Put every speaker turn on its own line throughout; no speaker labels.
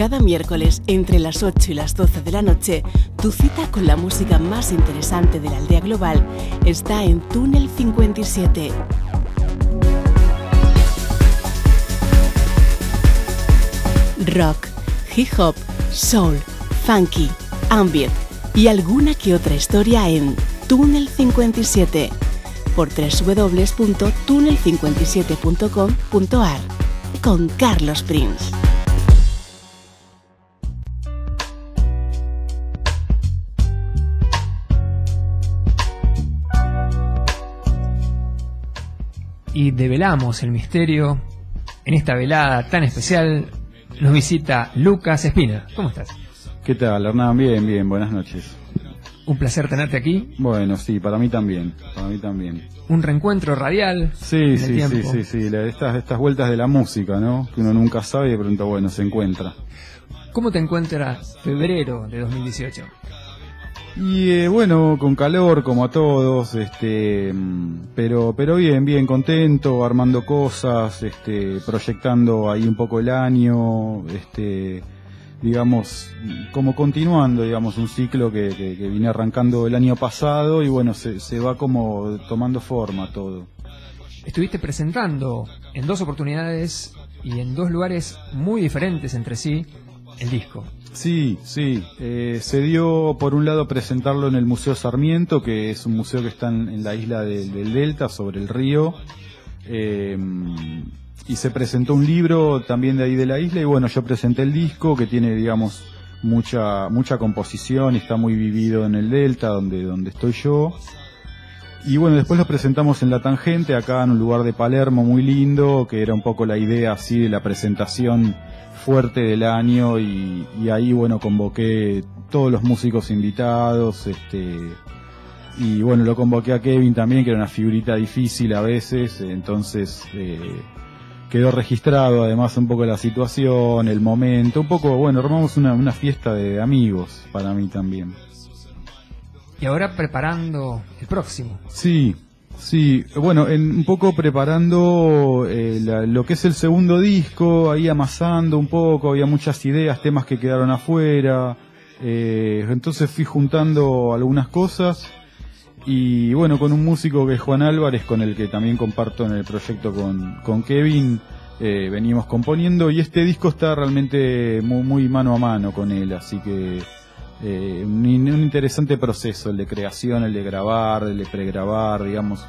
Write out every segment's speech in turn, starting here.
Cada miércoles, entre las 8 y las 12 de la noche, tu cita con la música más interesante de la aldea global está en Túnel 57. Rock, hip hop, soul, funky, ambient y alguna que otra historia en Túnel 57 por www.túnel57.com.ar con Carlos Prince.
Y develamos el misterio. En esta velada tan especial nos visita Lucas Espina. ¿Cómo estás?
¿Qué tal, Hernán? Bien, bien, buenas noches.
Un placer tenerte aquí.
Bueno, sí, para mí también, para mí también.
Un reencuentro radial.
Sí, sí, sí, sí, sí, estas, estas vueltas de la música, ¿no? Que uno nunca sabe y de pronto, bueno, se encuentra.
¿Cómo te encuentras febrero de 2018?
Y eh, bueno, con calor como a todos, este, pero, pero bien, bien contento, armando cosas, este, proyectando ahí un poco el año, este, digamos, como continuando, digamos, un ciclo que, que, vine arrancando el año pasado y bueno, se, se va como tomando forma todo.
Estuviste presentando en dos oportunidades y en dos lugares muy diferentes entre sí el disco.
Sí, sí. Eh, se dio, por un lado, presentarlo en el Museo Sarmiento, que es un museo que está en, la isla del Delta, sobre el río. Eh, y se presentó un libro también de ahí de la isla. Y bueno, yo presenté el disco, que tiene, digamos, mucha, mucha composición y está muy vivido en el Delta, donde, donde estoy yo. Y bueno, después lo presentamos en La Tangente, acá en un lugar de Palermo muy lindo, que era un poco la idea así de la presentación fuerte del año y, ahí bueno convoqué todos los músicos invitados este y bueno lo convoqué a Kevin también que era una figurita difícil a veces entonces eh, quedó registrado además un poco la situación el momento un poco bueno armamos una, una fiesta de amigos para mí también.
Y ahora preparando el próximo.
Sí Sí, bueno, en, un poco preparando eh, lo que es el segundo disco, ahí amasando un poco, había muchas ideas, temas que quedaron afuera, eh, entonces fui juntando algunas cosas y bueno, con un músico que es Juan Álvarez, con el que también comparto en el proyecto con, con Kevin, eh, venimos componiendo y este disco está realmente muy, muy mano a mano con él, así que eh, un, interesante proceso, el de creación, el de grabar, el de pregrabar, digamos.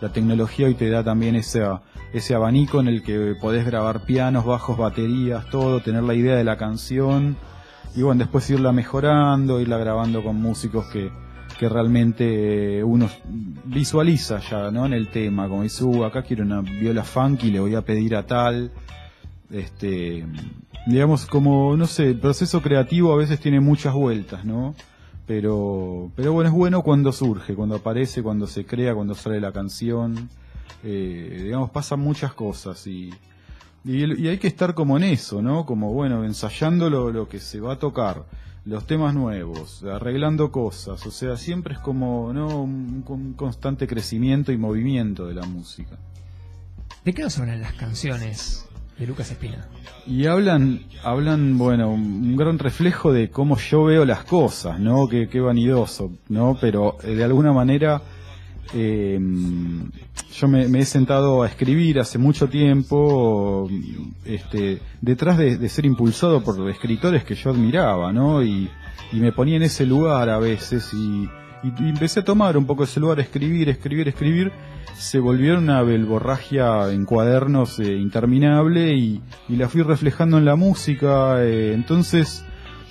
La tecnología hoy te da también ese, ese abanico en el que podés grabar pianos, bajos, baterías, todo, tener la idea de la canción y bueno, después irla mejorando, irla grabando con músicos que, que realmente uno visualiza ya, ¿no? En el tema, como dice, uh, acá quiero una viola funky, le voy a pedir a tal, este, digamos, como, no sé, el proceso creativo a veces tiene muchas vueltas, ¿no? Pero, pero bueno, es bueno cuando surge, cuando aparece, cuando se crea, cuando sale la canción. Eh, digamos, pasan muchas cosas y, y, hay que estar como en eso, ¿no? Como, bueno, ensayando lo, que se va a tocar, los temas nuevos, arreglando cosas, o sea, siempre es como, ¿no? Un, un constante crecimiento y movimiento de la música.
¿De qué nos hablan las canciones de Lucas Espina.
Y hablan, hablan, bueno, un gran reflejo de cómo yo veo las cosas, ¿no? Qué, qué vanidoso, ¿no? Pero eh, de alguna manera eh, yo me, he sentado a escribir hace mucho tiempo, este, detrás de, ser impulsado por escritores que yo admiraba, ¿no? Y, y me ponía en ese lugar a veces y y, empecé a tomar un poco ese lugar, escribir, escribir, escribir. Se volvió una belborragia en cuadernos eh, interminable y, la fui reflejando en la música. Eh, entonces,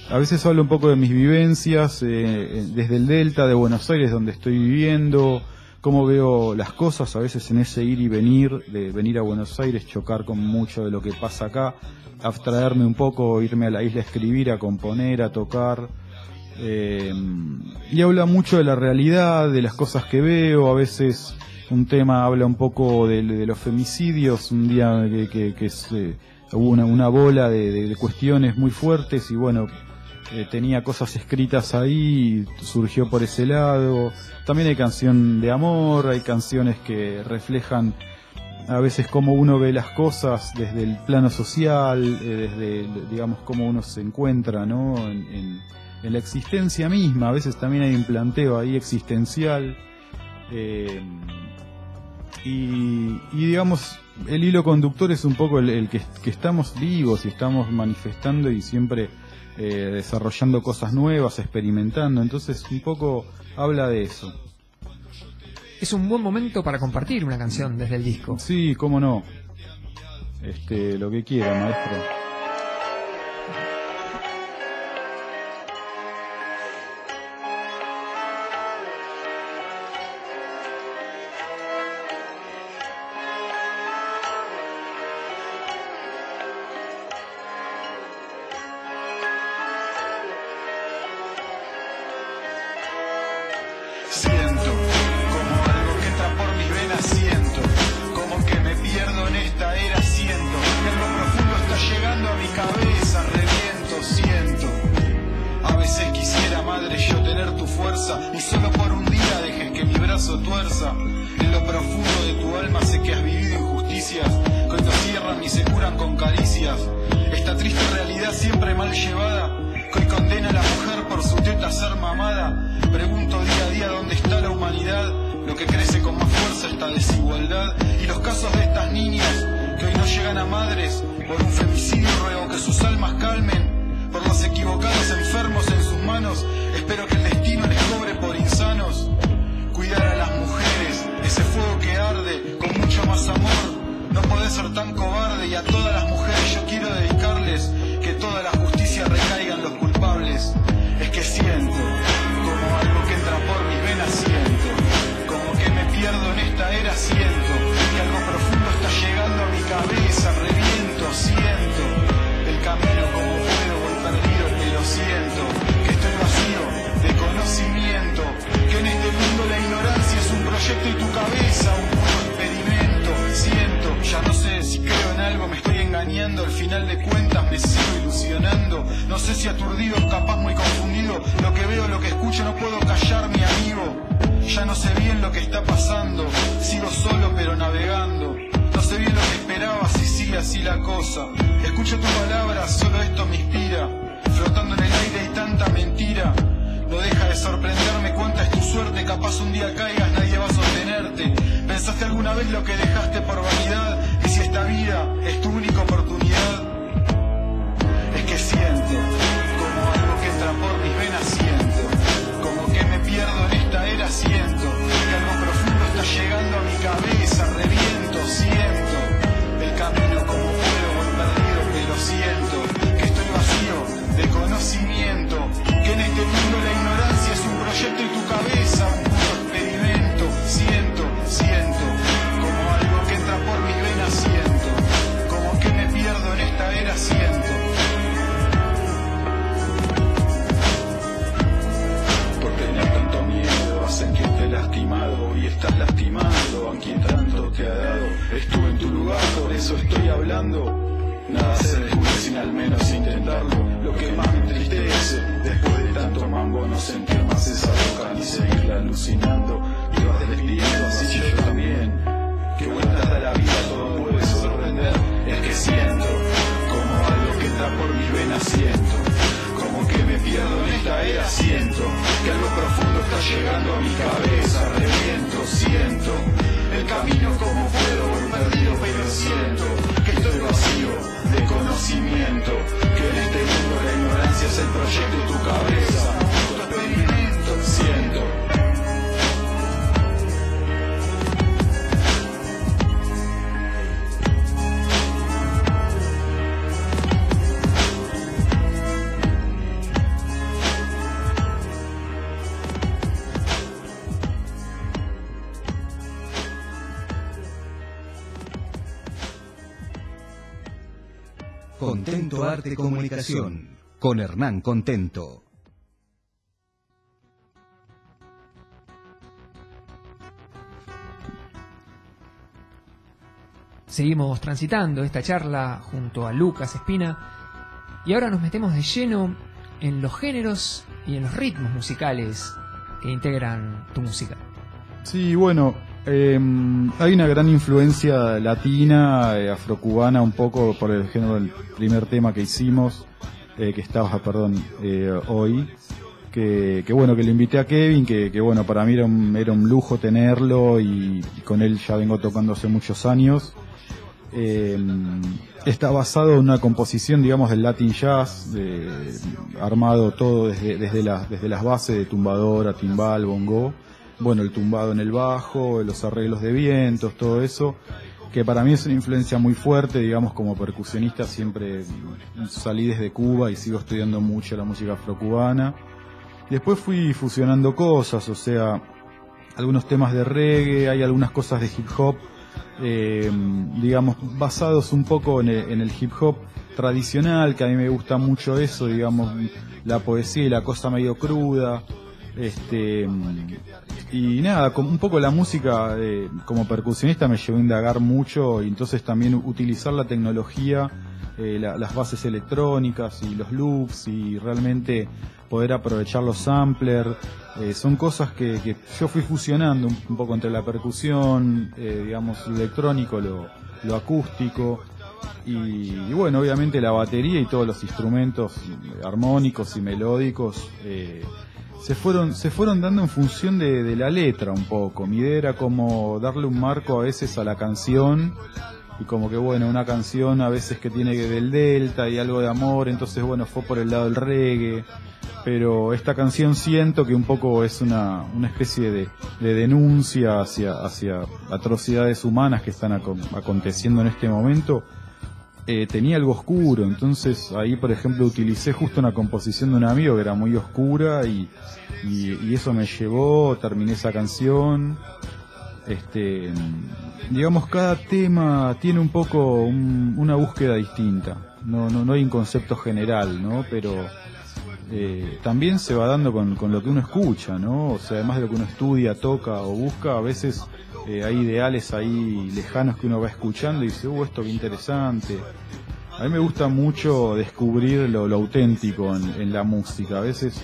a veces hablo un poco de mis vivencias eh, desde el Delta de Buenos Aires, donde estoy viviendo, cómo veo las cosas, a veces en ese ir y venir, de venir a Buenos Aires, chocar con mucho de lo que pasa acá, abstraerme un poco, irme a la isla a escribir, a componer, a tocar. Eh, y habla mucho de la realidad, de las cosas que veo, a veces un tema habla un poco de, los femicidios, un día que, que, se, eh, hubo una, bola de, cuestiones muy fuertes y bueno, eh, tenía cosas escritas ahí, surgió por ese lado. También hay canción de amor, hay canciones que reflejan a veces cómo uno ve las cosas desde el plano social, eh, desde, digamos, cómo uno se encuentra, ¿no? En, en la existencia misma, a veces también hay un planteo ahí existencial. Eh, y, y, digamos, el hilo conductor es un poco el, que, estamos vivos y estamos manifestando y siempre eh, desarrollando cosas nuevas, experimentando. Entonces, un poco habla de eso.
Es un buen momento para compartir una canción desde el disco.
Sí, cómo no. Este, lo que quiera, maestro. proyecto y tu cabeza, un puro experimento. Siento, ya no sé si creo en algo, me estoy engañando. Al final de cuentas me sigo ilusionando. No sé si aturdido, capaz muy confundido. Lo que veo, lo que escucho, no puedo callar, mi amigo. Ya no sé bien lo que está pasando. Sigo solo, pero navegando. No sé bien lo que esperaba, si sigue así la cosa. Escucho tu palabra, solo esto me inspira. Flotando en el aire hay tanta mentira. No deja de sorprenderme cuánta es tu suerte, capaz un día caigas, nadie va a sostenerte. ¿Pensaste alguna vez lo que dejaste por vanidad? Y si esta vida es tu única oportunidad, es que siento como algo que entra por mis venas, siento como que me pierdo en esta era, siento que algo profundo está llegando a
Contento Arte Comunicación con Hernán Contento.
Seguimos transitando esta charla junto a Lucas Espina y ahora nos metemos de lleno en los géneros y en los ritmos musicales que integran tu música.
Sí, bueno, Em, hay una gran influencia latina, eh, afrocubana, un poco por el género del primer tema que hicimos, eh, que estaba, perdón, eh, hoy. Que, bueno, que le invité a Kevin, que, bueno, para mí era un, lujo tenerlo y, con él ya vengo tocando hace muchos años. Em, está basado en una composición, digamos, del Latin Jazz, armado todo desde, desde, la, desde las bases de tumbadora, timbal, bongo bueno, el tumbado en el bajo, los arreglos de vientos, todo eso, que para mí es una influencia muy fuerte, digamos, como percusionista siempre salí desde Cuba y sigo estudiando mucho la música afrocubana. Después fui fusionando cosas, o sea, algunos temas de reggae, hay algunas cosas de hip hop, eh, digamos, basados un poco en el, en el hip hop tradicional, que a mí me gusta mucho eso, digamos, la poesía y la cosa medio cruda, este, y nada, un poco la música eh, como percusionista me llevó a indagar mucho y entonces también utilizar la tecnología, eh, la, las bases electrónicas y los loops y realmente poder aprovechar los samplers. Eh, son cosas que, yo fui fusionando un, poco entre la percusión, digamos, lo electrónico, lo, lo acústico. Y, y, bueno, obviamente la batería y todos los instrumentos armónicos y melódicos se fueron, se fueron dando en función de, de, la letra un poco. Mi idea era como darle un marco a veces a la canción y como que bueno, una canción a veces que tiene que del delta y algo de amor, entonces bueno, fue por el lado del reggae. Pero esta canción siento que un poco es una, una especie de, de denuncia hacia, hacia atrocidades humanas que están aconteciendo en este momento eh, tenía algo oscuro, entonces ahí por ejemplo utilicé justo una composición de un amigo que era muy oscura y, y, eso me llevó, terminé esa canción. Este, digamos, cada tema tiene un poco un, una búsqueda distinta. No, no, no hay un concepto general, ¿no? Pero eh, también se va dando con, con lo que uno escucha, ¿no? O sea, además de lo que uno estudia, toca o busca, a veces eh, hay ideales ahí lejanos que uno va escuchando y dice, uh, esto qué interesante. A mí me gusta mucho descubrir lo, lo auténtico en, la música. A veces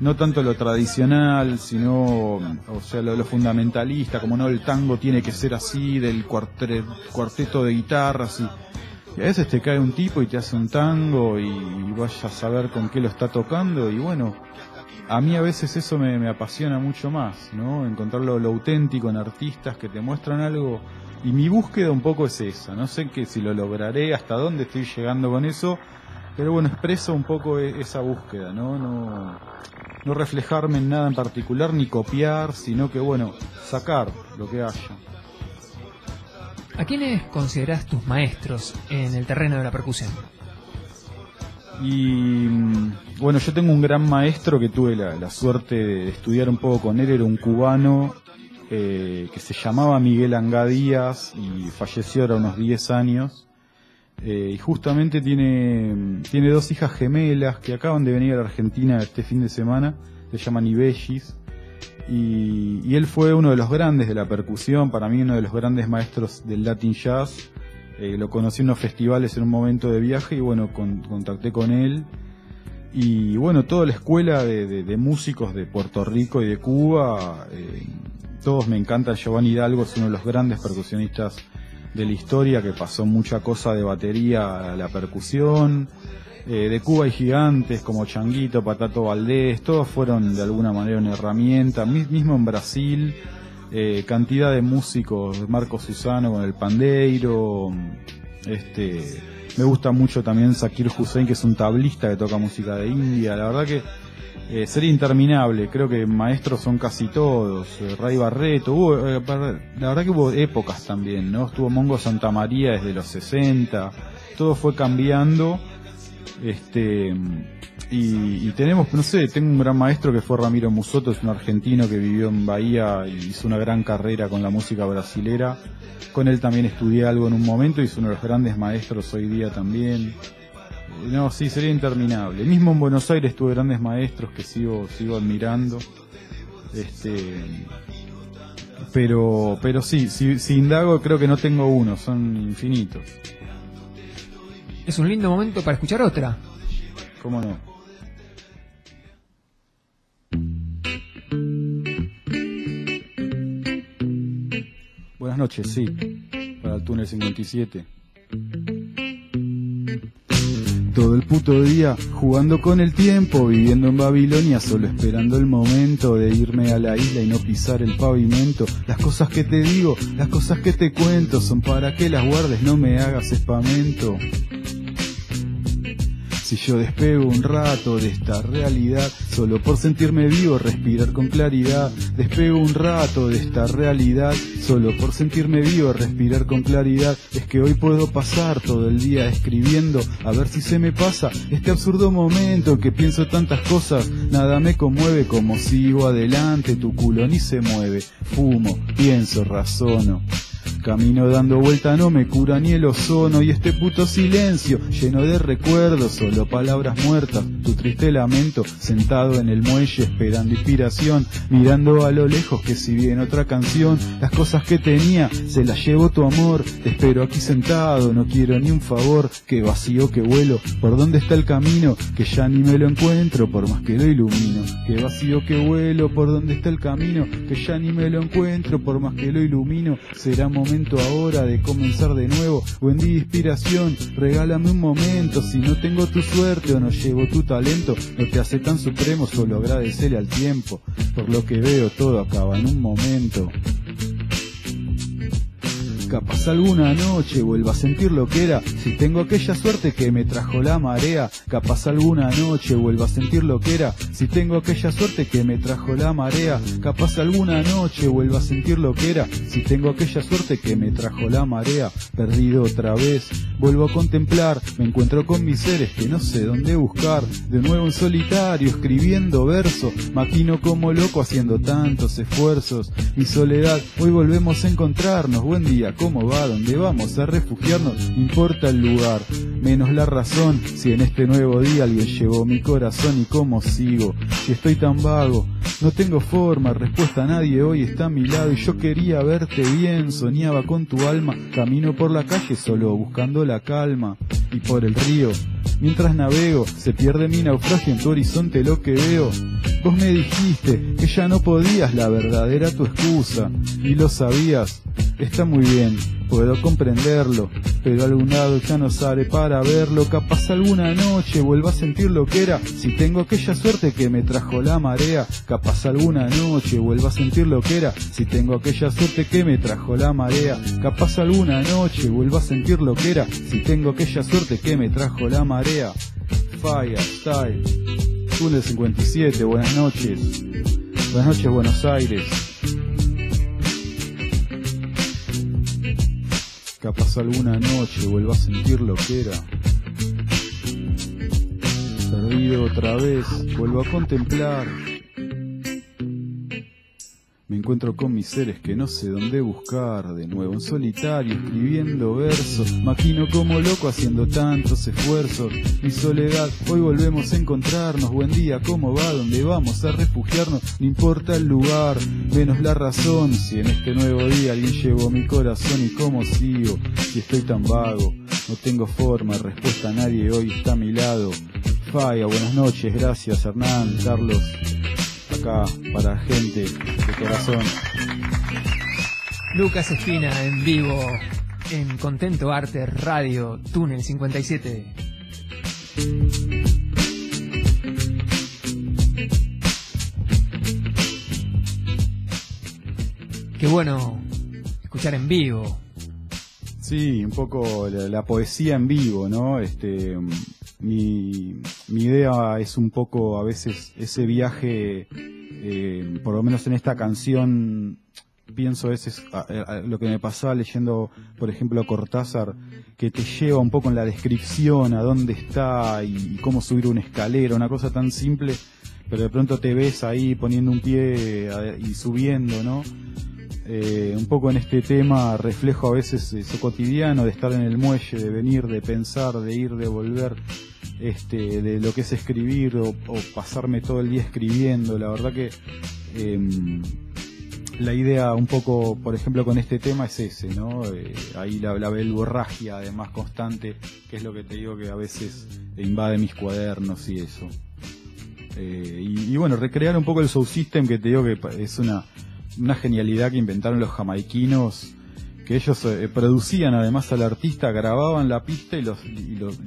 no tanto lo tradicional, sino, o sea, lo, fundamentalista, como no, el tango tiene que ser así, del cuartet, cuarteto de guitarras y, y, a veces te cae un tipo y te hace un tango y, y a saber con qué lo está tocando y bueno, a mí a veces eso me, me apasiona mucho más, ¿no? Encontrar lo, auténtico en artistas que te muestran algo. Y mi búsqueda un poco es esa. No sé que si lo lograré, hasta dónde estoy llegando con eso. Pero bueno, expreso un poco esa búsqueda, ¿no? No, no reflejarme en nada en particular ni copiar, sino que bueno, sacar lo que haya.
¿A quiénes considerás tus maestros en el terreno de la percusión?
Y bueno, yo tengo un gran maestro que tuve la, la suerte de estudiar un poco con él, era un cubano eh, que se llamaba Miguel Angadías y falleció ahora unos 10 años. Eh, y justamente tiene, tiene dos hijas gemelas que acaban de venir a la Argentina este fin de semana, se llaman Ibellis. Y, y él fue uno de los grandes de la percusión, para mí uno de los grandes maestros del Latin Jazz eh, lo conocí en unos festivales en un momento de viaje y bueno, con, contacté con él. Y bueno, toda la escuela de, de, músicos de Puerto Rico y de Cuba, eh, todos me encantan. Giovanni Hidalgo es uno de los grandes percusionistas de la historia que pasó mucha cosa de batería a la percusión. Eh, de Cuba hay gigantes como Changuito, Patato Valdés, todos fueron de alguna manera una herramienta. Mismo en Brasil, eh, cantidad de músicos, Marco Susano con el pandeiro, este, me gusta mucho también Zakir Hussein que es un tablista que toca música de India, la verdad que eh, sería interminable, creo que maestros son casi todos, eh, Ray Barreto, hubo, eh, la verdad que hubo épocas también, ¿no? Estuvo Mongo Santa María desde los 60, todo fue cambiando, este, y, tenemos, no sé, tengo un gran maestro que fue Ramiro Musoto, es un argentino que vivió en Bahía y hizo una gran carrera con la música brasilera. Con él también estudié algo en un momento y es uno de los grandes maestros hoy día también. No, sí, sería interminable. Mismo en Buenos Aires tuve grandes maestros que sigo, sigo admirando. Este, pero, pero sí, si, si indago creo que no tengo uno, son infinitos.
Es un lindo momento para escuchar otra.
¿Cómo no? buenas noches, sí, para el túnel 57. Todo el puto día jugando con el tiempo, viviendo en Babilonia, solo esperando el momento de irme a la isla y no pisar el pavimento. Las cosas que te digo, las cosas que te cuento, son para que las guardes, no me hagas espamento. Si yo despego un rato de esta realidad, solo por sentirme vivo, respirar con claridad. Despego un rato de esta realidad, solo por sentirme vivo, respirar con claridad. Es que hoy puedo pasar todo el día escribiendo, a ver si se me pasa este absurdo momento que pienso tantas cosas. Nada me conmueve como sigo adelante, tu culo ni se mueve. Fumo, pienso, razono. Camino dando vuelta no me cura ni el ozono y este puto silencio lleno de recuerdos, solo palabras muertas, tu triste lamento, sentado en el muelle esperando inspiración, mirando a lo lejos que si bien otra canción, las cosas que tenía se las llevo tu amor, te espero aquí sentado, no quiero ni un favor, que vacío que vuelo, por dónde está el camino, que ya ni me lo encuentro por más que lo ilumino, que vacío que vuelo, por dónde está el camino, que ya ni me lo encuentro por más que lo ilumino, será ahora de comenzar de nuevo. Buen día, inspiración, regálame un momento. Si no tengo tu suerte o no llevo tu talento, no te hace tan supremo, solo agradecerle al tiempo. Por lo que veo, todo acaba en un momento. Capaz alguna noche vuelva a sentir lo que era, si tengo aquella suerte que me trajo la marea. Capaz alguna noche vuelva a sentir lo que era, si tengo aquella suerte que me trajo la marea. Capaz alguna noche vuelva a sentir lo que era, si tengo aquella suerte que me trajo la marea. Perdido otra vez, vuelvo a contemplar, me encuentro con mis seres que no sé dónde buscar. De nuevo en solitario, escribiendo verso, maquino como loco haciendo tantos esfuerzos. Mi soledad, hoy volvemos a encontrarnos, buen día cómo va, dónde vamos a refugiarnos, importa el lugar, menos la razón, si en este nuevo día alguien llevó mi corazón y cómo sigo, si estoy tan vago, no tengo forma, respuesta a nadie hoy está a mi lado y yo quería verte bien, soñaba con tu alma, camino por la calle solo buscando la calma y por el río, mientras navego, se pierde mi naufragio en tu horizonte lo que veo. Vos me dijiste que ya no podías, la verdad era tu excusa, y lo sabías, está muy bien, puedo comprenderlo, pero algún lado ya no sale para verlo, capaz alguna noche vuelva a sentir lo que era, si tengo aquella suerte que me trajo la marea, capaz alguna noche vuelva a sentir lo que era, si tengo aquella suerte que me trajo la marea, capaz alguna noche vuelva a sentir lo que era, si tengo aquella suerte que me trajo la marea. Fire, Style, Túnel 57, buenas noches. Buenas noches Buenos Aires. Capaz alguna noche vuelva a sentir lo que era. Perdido otra vez, vuelvo a contemplar. Me encuentro con mis seres que no sé dónde buscar, de nuevo en solitario, escribiendo versos, maquino como loco haciendo tantos esfuerzos. Mi soledad, hoy volvemos a encontrarnos, buen día, ¿cómo va? ¿Dónde vamos a refugiarnos? No importa el lugar, menos la razón, si en este nuevo día alguien llevó mi corazón y cómo sigo, si estoy tan vago, no tengo forma, respuesta a nadie hoy está a mi lado. Faya, buenas noches, gracias Hernán, Carlos, acá para gente de corazón.
Lucas Espina en vivo en Contento Arte Radio Túnel 57. Qué bueno escuchar en vivo.
Sí, un poco la, la poesía en vivo, ¿no? Este, mi, mi idea es un poco a veces ese viaje, eh, por lo menos en esta canción, pienso ese es a- a- lo que me pasaba leyendo, por ejemplo, Cortázar, que te lleva un poco en la descripción a dónde está y, cómo subir una escalera, una cosa tan simple, pero de pronto te ves ahí poniendo un pie y subiendo, ¿no? Eh, un poco en este tema reflejo a veces eso cotidiano de estar en el muelle, de venir, de pensar, de ir, de volver, este, de lo que es escribir o, pasarme todo el día escribiendo. La verdad que em, la idea un poco, por ejemplo, con este tema es ese, ¿no? Eh, ahí la, la además constante, que es lo que te digo que a veces invade mis cuadernos y eso. Eh, y, bueno, recrear un poco el Soul System que te digo que es una, una genialidad que inventaron los jamaiquinos que ellos eh, producían además al artista, grababan la pista y, los,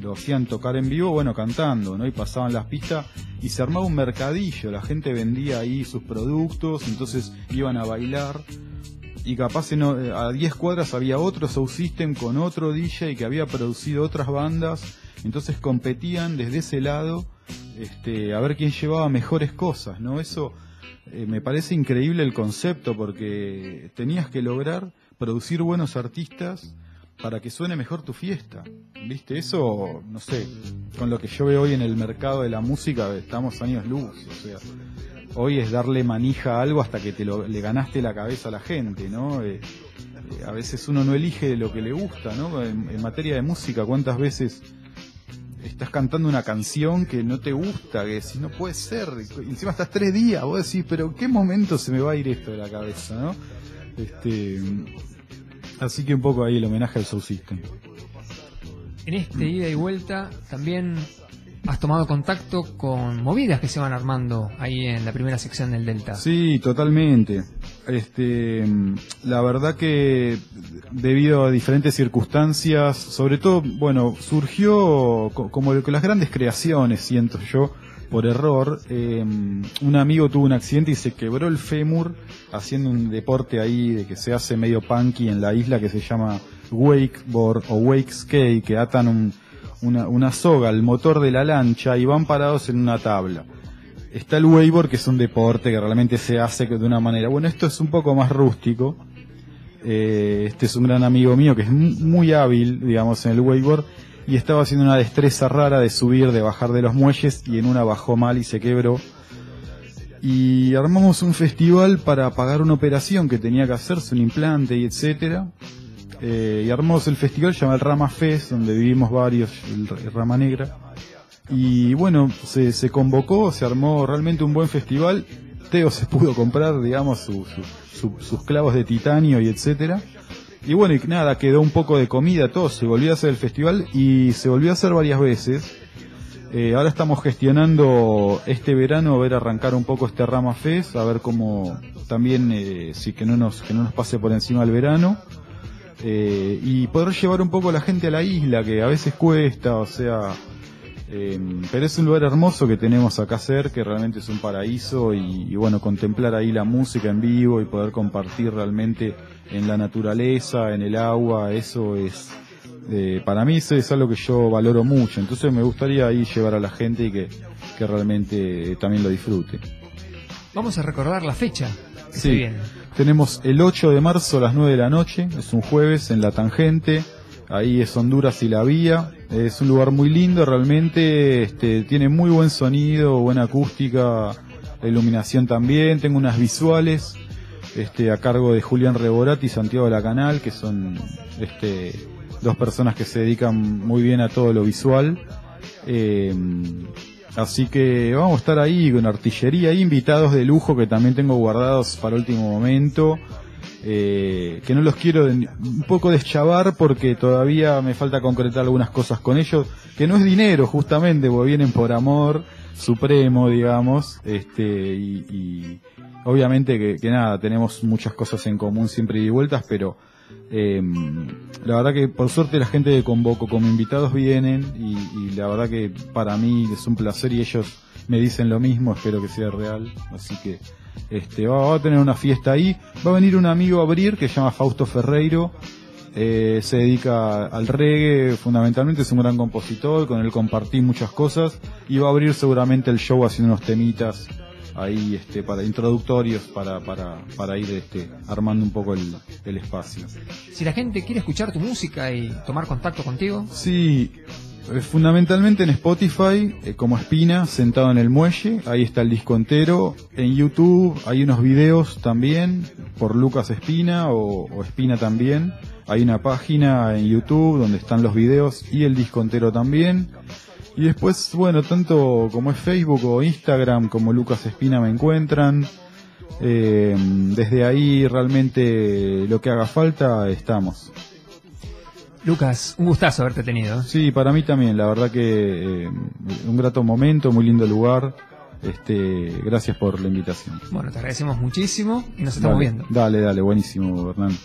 lo, hacían tocar en vivo, bueno, cantando, ¿no? Y pasaban las pistas y se armaba un mercadillo, la gente vendía ahí sus productos, entonces iban a bailar y capaz en, o- a 10 cuadras había otro Sound System con otro DJ que había producido otras bandas, entonces competían desde ese lado este, a ver quién llevaba mejores cosas, ¿no? Eso eh, me parece increíble el concepto porque tenías que lograr producir buenos artistas para que suene mejor tu fiesta. ¿Viste? Eso, no sé, con lo que yo veo hoy en el mercado de la música, estamos años luz. O sea, hoy es darle manija a algo hasta que te lo, le ganaste la cabeza a la gente, ¿no? Eh, eh, a veces uno no elige lo que le gusta, ¿no? En, materia de música, ¿cuántas veces estás cantando una canción que no te gusta, que si no puede ser, encima estás tres días, vos decís, pero ¿en qué momento se me va a ir esto de la cabeza, no? Este, así que un poco ahí el homenaje al Soul System.
En este ida y vuelta también has tomado contacto con movidas que se van armando ahí en la primera sección del Delta.
Sí, totalmente. Este, la verdad que debido a diferentes circunstancias, sobre todo, bueno, surgió co- como las grandes creaciones, siento yo, por error. eh, un amigo tuvo un accidente y se quebró el fémur haciendo un deporte ahí de que se hace medio punky en la isla que se llama wakeboard o wake skate, que atan un- una, una soga al motor de la lancha y van parados en una tabla. Está el wakeboard, que es un deporte que realmente se hace de una manera. Bueno, esto es un poco más rústico. Eh, este es un gran amigo mío que es mu- muy hábil, digamos, en el wakeboard. Y estaba haciendo una destreza rara de subir, de bajar de los muelles. Y en una bajó mal y se quebró. Y armamos un festival para pagar una operación que tenía que hacerse, un implante y etcétera. Eh, y armamos el festival llamado el Rama Fest, donde vivimos varios, el, Rama Negra. Y bueno, se, se convocó, se armó realmente un buen festival. Teo se pudo comprar, digamos, su- su- su- sus clavos de titanio y etcétera. Y bueno, y nada, quedó un poco de comida, todo, se volvió a hacer el festival y se volvió a hacer varias veces. Eh, ahora estamos gestionando este verano, a ver arrancar un poco este Rama Fest, a ver cómo también, eh, sí, que no nos, que no nos pase por encima el verano. Eh, y poder llevar un poco a la gente a la isla, que a veces cuesta, o sea, eh, pero es un lugar hermoso que tenemos acá cerca, que realmente es un paraíso y bueno, contemplar ahí la música en vivo y poder compartir realmente en la naturaleza, en el agua, eso es, eh, para mí eso es algo que yo valoro mucho, entonces me gustaría ahí llevar a la gente y que, que realmente también lo disfrute.
Vamos a recordar la fecha
Sí. Tenemos el 8 de marzo a las 9 de la noche, es un jueves en La Tangente, ahí es Honduras y la Vía, es un lugar muy lindo realmente, este, tiene muy buen sonido, buena acústica, iluminación también, tengo unas visuales este, a cargo de Julián Reborat y Santiago de la Canal, que son este, dos personas que se dedican muy bien a todo lo visual. Eh, así que vamos a estar ahí con artillería, hay invitados de lujo que también tengo guardados para último momento. eh, que no los quiero un poco deschavar porque todavía me falta concretar algunas cosas con ellos, que no es dinero justamente, porque vienen por amor supremo, digamos, este, y, y obviamente que, que nada, tenemos muchas cosas en común siempre y vueltas, pero eh, la verdad que por suerte la gente que convoco como invitados vienen y, y la verdad que para mí es un placer y ellos me dicen lo mismo, espero que sea real, así que este va, va a tener una fiesta ahí, va a venir un amigo a abrir que se llama Fausto Ferreiro, eh, se dedica al reggae, fundamentalmente es un gran compositor, con él compartí muchas cosas y va a abrir seguramente el show haciendo unos temitas ahí este para introductorios para para para ir este armando un poco el, el espacio.
Si la gente quiere escuchar tu música y tomar contacto contigo,
Sí, eh, fundamentalmente en Spotify, eh, como Espina, sentado en el muelle, ahí está el disco entero. En YouTube hay unos videos también, por Lucas Espina o, o Espina también. Hay una página en YouTube donde están los videos y el disco entero también. Y después, bueno, tanto como es Facebook o Instagram, como Lucas Espina me encuentran. Eh, desde ahí realmente lo que haga falta estamos.
Lucas, un gustazo haberte tenido.
Sí, para mí también, la verdad que eh, un grato momento, muy lindo lugar. Este, gracias por la invitación.
Bueno, te agradecemos muchísimo y nos estamos
Dale,
viendo.
Dale, dale, buenísimo, Hernán.